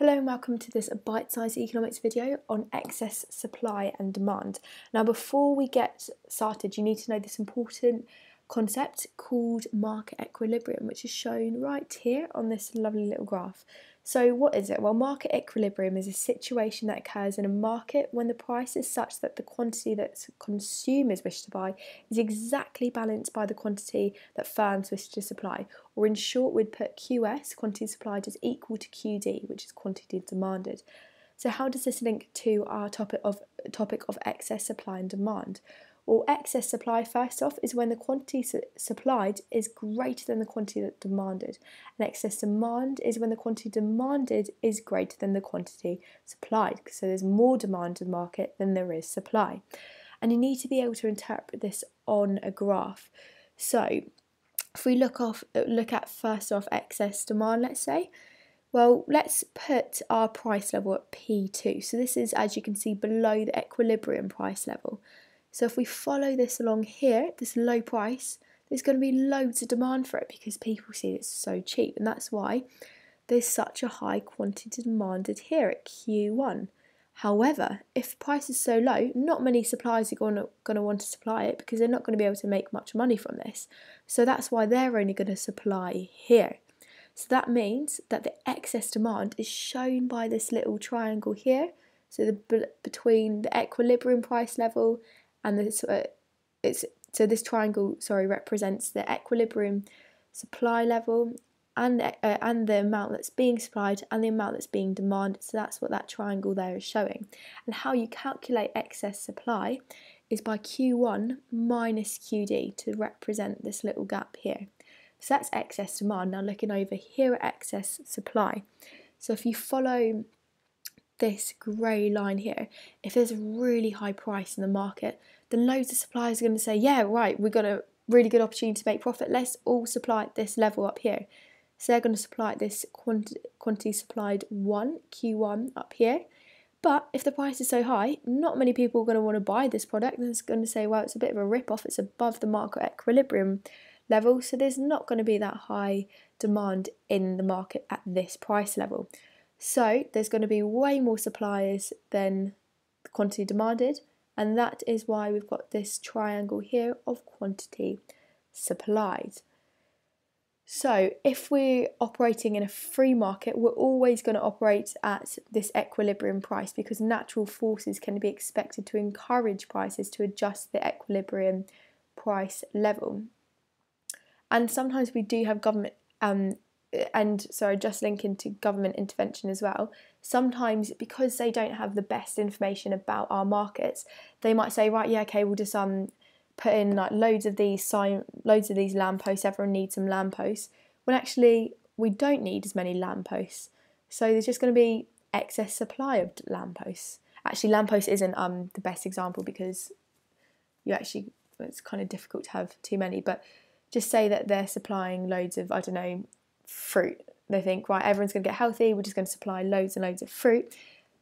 Hello and welcome to this Bitesize economics video on excess supply and demand. Now before we get started you need to know this important concept called market equilibrium which is shown right here on this lovely little graph. So what is it? Well, market equilibrium is a situation that occurs in a market when the price is such that the quantity that consumers wish to buy is exactly balanced by the quantity that firms wish to supply. Or in short, we'd put QS, quantity supplied, is equal to QD, which is quantity demanded. So how does this link to our topic of topic of excess supply and demand? Well, excess supply, first off, is when the quantity su supplied is greater than the quantity that demanded. And excess demand is when the quantity demanded is greater than the quantity supplied. So there's more demand in the market than there is supply. And you need to be able to interpret this on a graph. So if we look off look at first off excess demand, let's say, well, let's put our price level at P2. So this is, as you can see, below the equilibrium price level. So if we follow this along here, this low price, there's going to be loads of demand for it because people see it's so cheap. And that's why there's such a high quantity demanded here at Q1. However, if the price is so low, not many suppliers are going to, going to want to supply it because they're not going to be able to make much money from this. So that's why they're only going to supply here. So that means that the excess demand is shown by this little triangle here. So the between the equilibrium price level and this uh, it's so this triangle sorry represents the equilibrium supply level and uh, and the amount that's being supplied and the amount that's being demanded so that's what that triangle there is showing. And how you calculate excess supply is by Q1 minus QD to represent this little gap here. So that's excess demand. Now looking over here at excess supply. So if you follow this grey line here, if there's a really high price in the market, then loads of suppliers are going to say, yeah, right, we've got a really good opportunity to make profit. Let's all supply at this level up here. So they're going to supply at this quanti quantity supplied 1, Q1 up here. But if the price is so high, not many people are going to want to buy this product. They're going to say, well, it's a bit of a rip-off. It's above the market equilibrium level. So there's not going to be that high demand in the market at this price level. So there's going to be way more suppliers than the quantity demanded, and that is why we've got this triangle here of quantity supplied. So if we're operating in a free market, we're always going to operate at this equilibrium price because natural forces can be expected to encourage prices to adjust the equilibrium price level. And sometimes we do have government um, and sorry, just linking to government intervention as well. Sometimes because they don't have the best information about our markets, they might say, right, yeah, okay, we'll just um put in like loads of these sign, loads of these lampposts. Everyone needs some lampposts. When actually we don't need as many lampposts. So there's just going to be excess supply of lampposts. Actually, lamppost isn't um the best example because you actually it's kind of difficult to have too many, but just say that they're supplying loads of I don't know fruit. They think, right, everyone's going to get healthy, we're just going to supply loads and loads of fruit.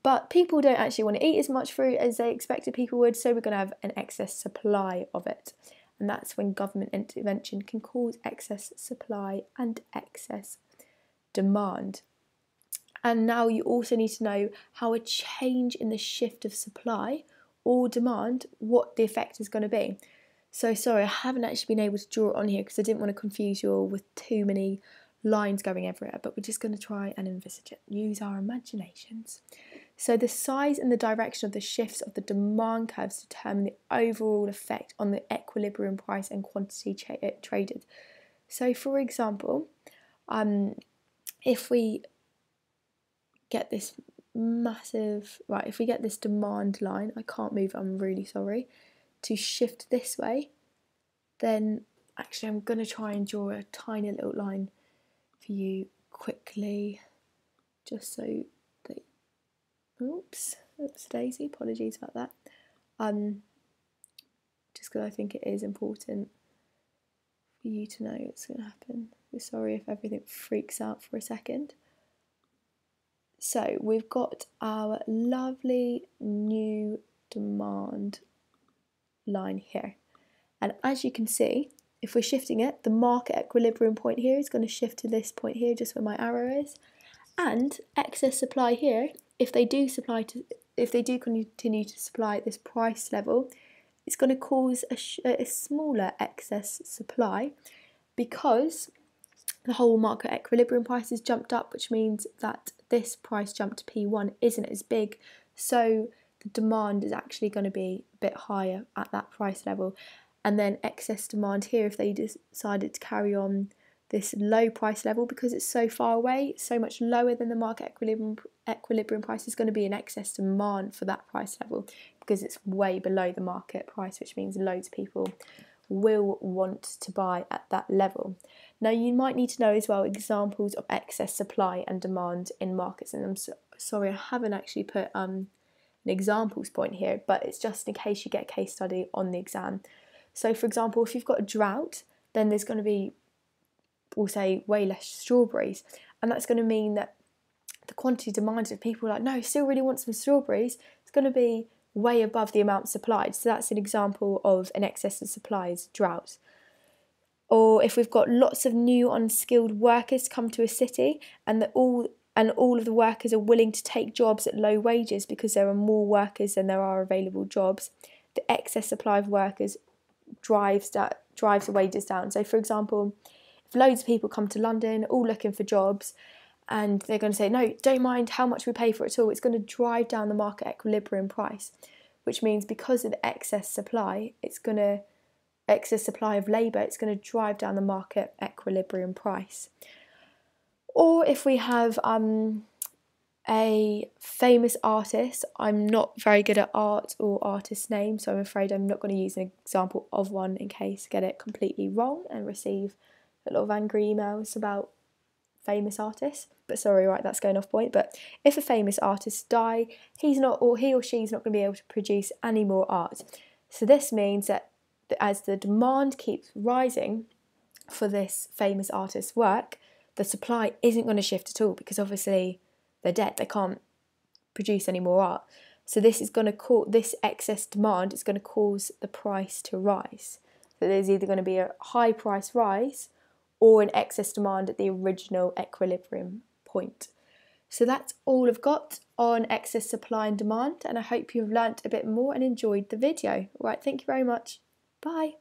But people don't actually want to eat as much fruit as they expected people would, so we're going to have an excess supply of it. And that's when government intervention can cause excess supply and excess demand. And now you also need to know how a change in the shift of supply or demand, what the effect is going to be. So sorry, I haven't actually been able to draw it on here because I didn't want to confuse you all with too many lines going everywhere, but we're just going to try and envisage it, use our imaginations. So the size and the direction of the shifts of the demand curves determine the overall effect on the equilibrium price and quantity tra- uh, traded. So for example, um, if we get this massive, right, if we get this demand line, I can't move, I'm really sorry, to shift this way, then actually I'm going to try and draw a tiny little line for you quickly, just so that. Oops, oops, Daisy. Apologies about that. Um, just because I think it is important for you to know what's going to happen. We're sorry if everything freaks out for a second. So we've got our lovely new demand line here. And as you can see, if we're shifting it, the market equilibrium point here is going to shift to this point here, just where my arrow is. And excess supply here, if they do supply to, if they do continue to supply at this price level, it's going to cause a, a smaller excess supply because the whole market equilibrium price has jumped up, which means that this price jump to P1 isn't as big. So the demand is actually going to be a bit higher at that price level. And then excess demand here, if they decided to carry on this low price level because it's so far away, so much lower than the market equilibrium, equilibrium price, is going to be an excess demand for that price level because it's way below the market price, which means loads of people will want to buy at that level. Now, you might need to know as well examples of excess supply and demand in markets. And I'm so, sorry, I haven't actually put um, an examples point here, but it's just in case you get a case study on the exam. So, for example, if you've got a drought, then there's going to be, we'll say, way less strawberries, and that's going to mean that the quantity demanded of people like, no, still really want some strawberries. It's going to be way above the amount supplied. So that's an example of an excess of supplies drought. Or if we've got lots of new unskilled workers come to a city and that all and all of the workers are willing to take jobs at low wages because there are more workers than there are available jobs, the excess supply of workers drives that drives the wages down. So for example, if loads of people come to London all looking for jobs and they're going to say, no, don't mind how much we pay for it at all, it's going to drive down the market equilibrium price, which means because of excess supply, it's going to excess supply of labour, it's going to drive down the market equilibrium price. Or if we have um, a famous artist, I'm not very good at art or artist names, so I'm afraid I'm not going to use an example of one in case I get it completely wrong and receive a lot of angry emails about famous artists. But sorry, right, that's going off point. But if a famous artist die, he's not or he or she's not going to be able to produce any more art. So this means that as the demand keeps rising for this famous artist's work, the supply isn't going to shift at all because obviously they're dead. They can't produce any more art. So this is going to cause this excess demand is going to cause the price to rise. So there's either going to be a high price rise or an excess demand at the original equilibrium point. So that's all I've got on excess supply and demand, and I hope you've learnt a bit more and enjoyed the video. All right, thank you very much. Bye.